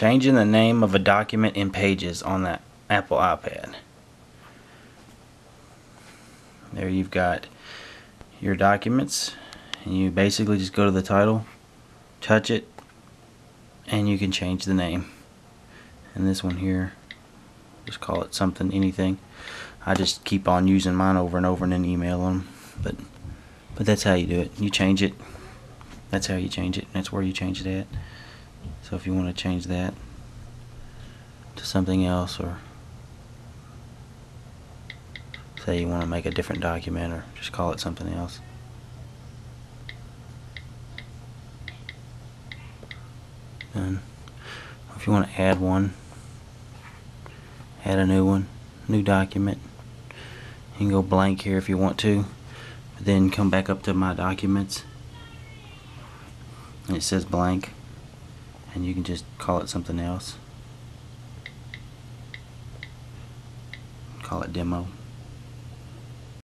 changing the name of a document in Pages on that Apple iPad. There you've got your documents and you basically just go to the title, touch it, and you can change the name. And this one here, just call it something, anything. I just keep on using mine over and over and then email them. But but that's how you do it. You change it. That's how you change it. That's where you change it at. So if you want to change that to something else or say you want to make a different document or just call it something else. And if you want to add one, add a new one, new document. You can go blank here if you want to. Then come back up to my documents. And it says blank. And you can just call it something else. Call it demo.